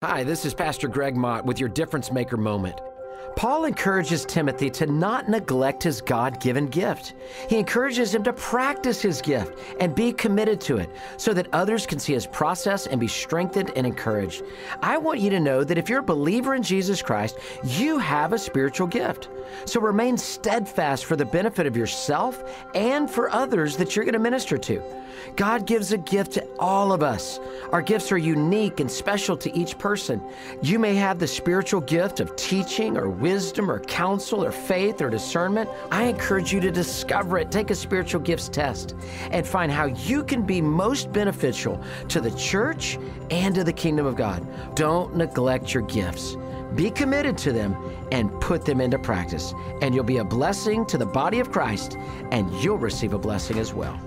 Hi, this is Pastor Gregg Matte with your Difference Maker moment. Paul encourages Timothy to not neglect his God given gift. He encourages him to practice his gift and be committed to it so that others can see his process and be strengthened and encouraged. I want you to know that if you're a believer in Jesus Christ, you have a spiritual gift. So remain steadfast for the benefit of yourself and for others that you're going to minister to. God gives a gift to all of us. Our gifts are unique and special to each person. You may have the spiritual gift of teaching or wisdom or counsel or faith or discernment. I encourage you to discover it. Take a spiritual gifts test and find how you can be most beneficial to the church and to the kingdom of God. Don't neglect your gifts. Be committed to them and put them into practice, and you'll be a blessing to the body of Christ, and you'll receive a blessing as well.